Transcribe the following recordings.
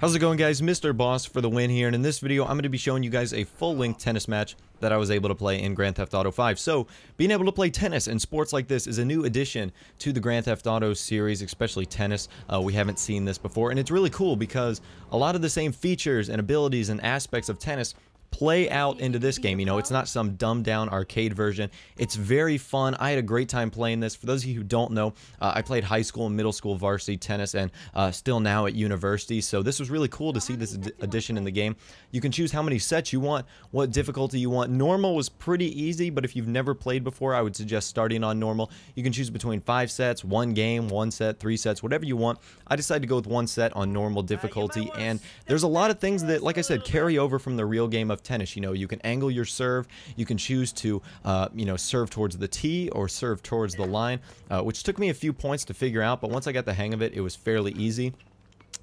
How's it going guys? Mr. Boss for the win here and in this video I'm going to be showing you guys a full-length tennis match that I was able to play in Grand Theft Auto 5. So being able to play tennis and sports like this is a new addition to the Grand Theft Auto series, especially tennis. Uh, we haven't seen this before and it's really cool because a lot of the same features and abilities and aspects of tennis play out into this game. You know, it's not some dumbed down arcade version. It's very fun. I had a great time playing this. For those of you who don't know, uh, I played high school and middle school varsity tennis and uh, still now at university. So this was really cool to see this ad addition in the game. You can choose how many sets you want, what difficulty you want. Normal was pretty easy, but if you've never played before, I would suggest starting on normal. You can choose between five sets, one game, one set, three sets, whatever you want. I decided to go with one set on normal difficulty, and there's a lot of things that, like I said, carry over from the real game of of tennis. You know, you can angle your serve. You can choose to, uh, you know, serve towards the tee or serve towards the line, uh, which took me a few points to figure out. But once I got the hang of it, it was fairly easy.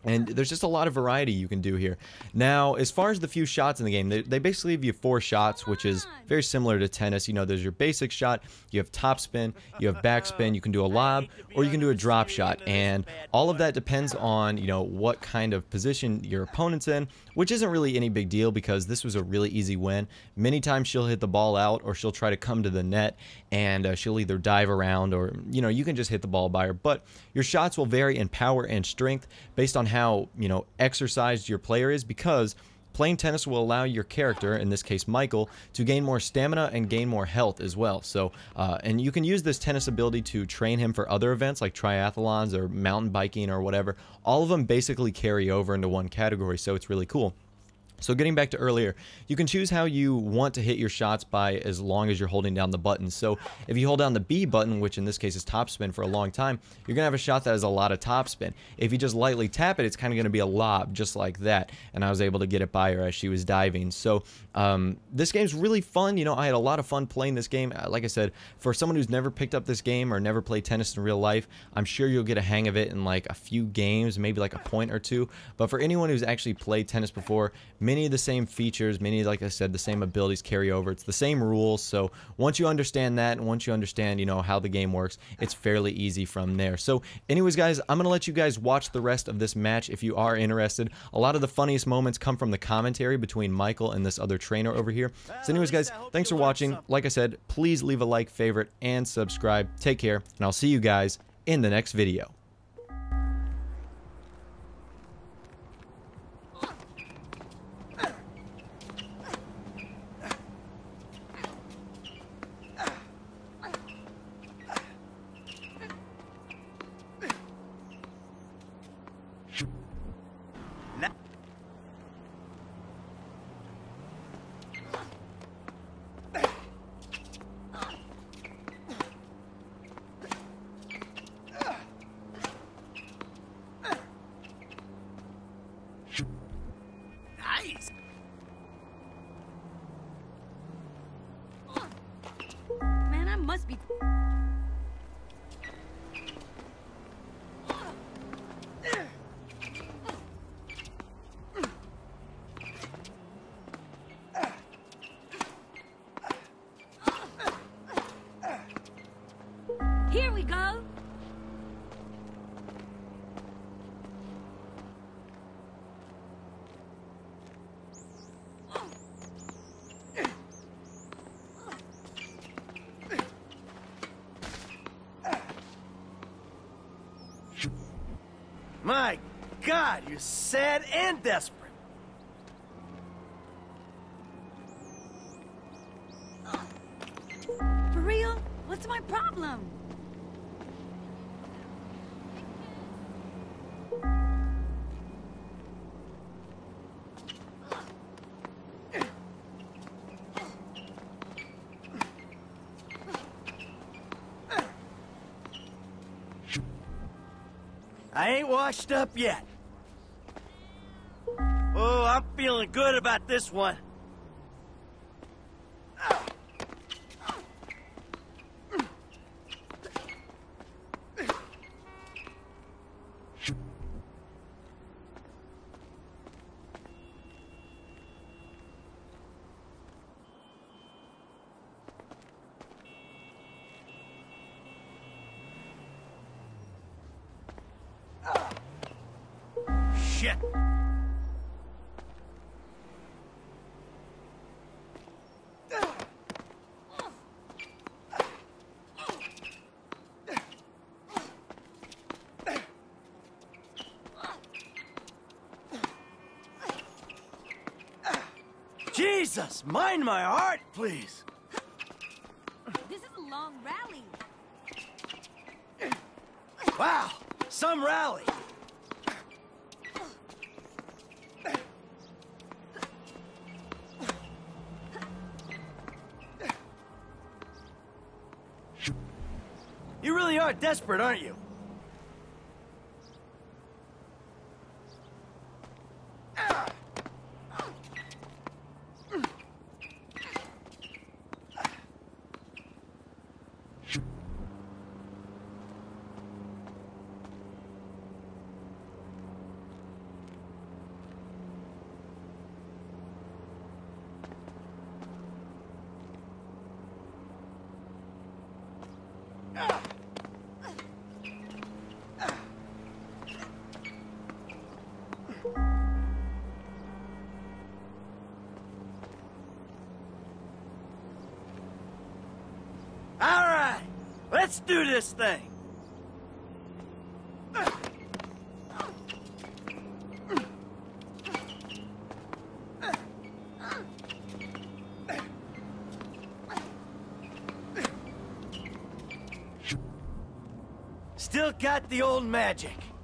And there's just a lot of variety you can do here. Now, as far as the few shots in the game, they, they, basically give you four shots, which is very similar to tennis. You know, there's your basic shot, you have topspin, you have backspin, you can do a lob, or you can do a drop shot. And all of that depends on, you know, what kind of position your opponent's in, which isn't really any big deal because this was a really easy win. Many times she'll hit the ball out or she'll try to come to the net and uh, she'll either dive around or, you know, you can just hit the ball by her. But your shots will vary in power and strength based on how, you know, exercised your player is because Playing tennis will allow your character, in this case Michael, to gain more stamina and gain more health as well. So, uh, and you can use this tennis ability to train him for other events like triathlons or mountain biking or whatever. All of them basically carry over into one category, so it's really cool. So getting back to earlier, you can choose how you want to hit your shots by as long as you're holding down the button. So if you hold down the B button, which in this case is topspin for a long time, you're going to have a shot that has a lot of topspin. If you just lightly tap it, it's kind of going to be a lob just like that. And I was able to get it by her as she was diving. So um, this game's really fun. You know, I had a lot of fun playing this game. Uh, like I said, for someone who's never picked up this game or never played tennis in real life, I'm sure you'll get a hang of it in like a few games, maybe like a point or two. But for anyone who's actually played tennis before, many of the same features, many, like I said, the same abilities carry over. It's the same rules. So once you understand that, and once you understand, you know, how the game works, it's fairly easy from there. So anyways, guys, I'm going to let you guys watch the rest of this match if you are interested. A lot of the funniest moments come from the commentary between Michael and this other trainer over here. So anyways, guys, thanks for watching. Like I said, please leave a like, favorite, and subscribe. Take care, and I'll see you guys in the next video. Must be... Here we go! My God, you're sad and desperate. For real? What's my problem? I ain't washed up yet. Oh, I'm feeling good about this one. shit. Jesus, mind my heart, please. This is a long rally. Wow, some rally. Are desperate, aren't you? All right, let's do this thing. Still got the old magic.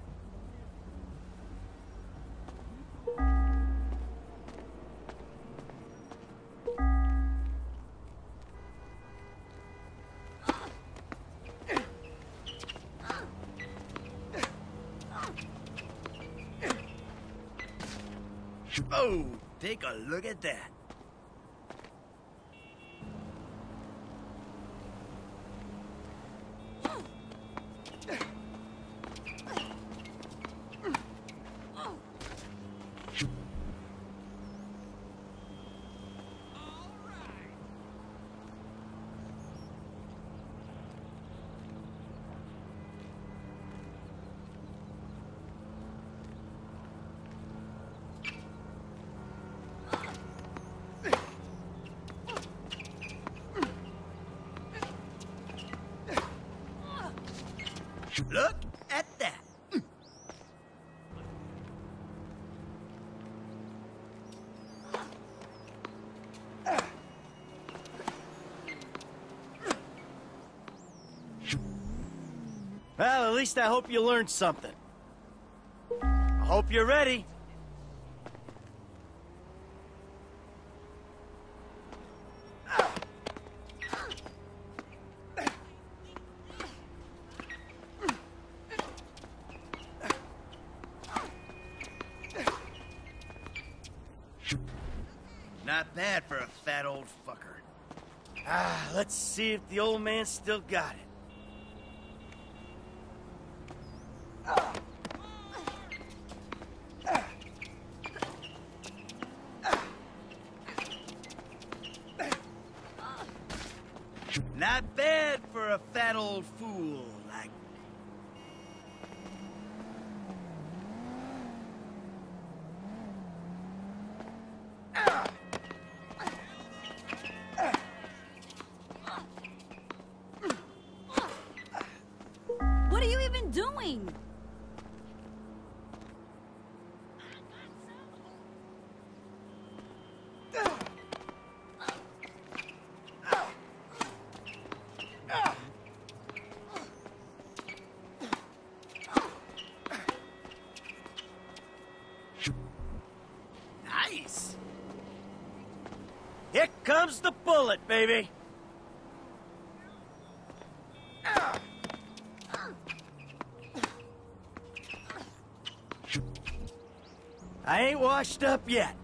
Oh, take a look at that. Look at that. Well, at least I hope you learned something. I hope you're ready. Not bad for a fat old fucker. Ah, let's see if the old man still got it. Not Comes the bullet, baby. I ain't washed up yet.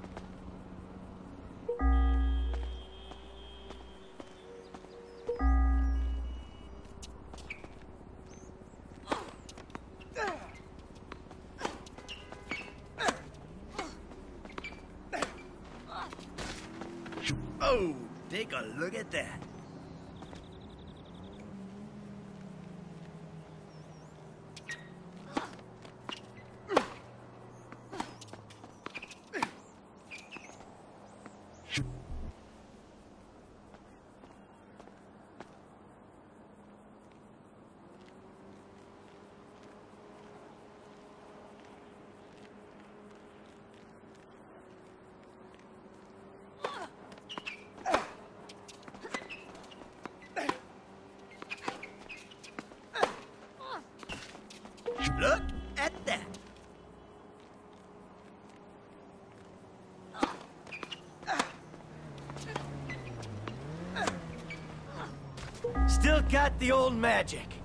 Oh, take a Look at that. Still got the old magic.